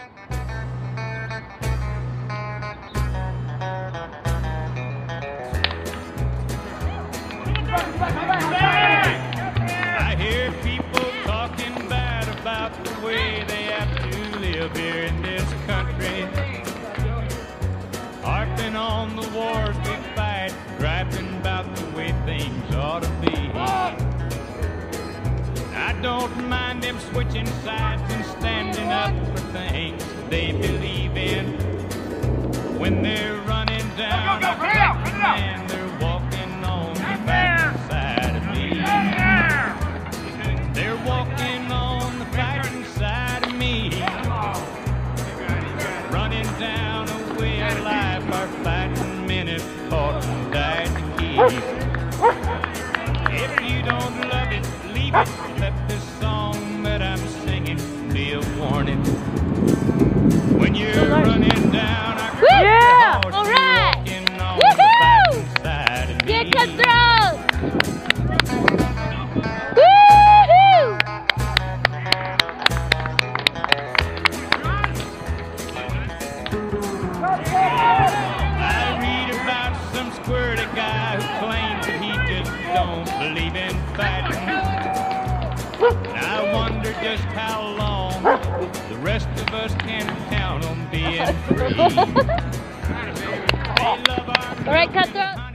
I hear people talking bad about the way they have to live here in this country. Harping on the wars we fight, griping about the way things ought to be. I don't mind them switching sides things they believe in. When they're running down a black man, they're walking on the fighting side of me. They're walking on the fighting side of me. Running down a way of life our fighting men have fought and died to keep. If you don't love it, leave it. Just how long the rest of us can count on being free. They love our All right, cutthroat.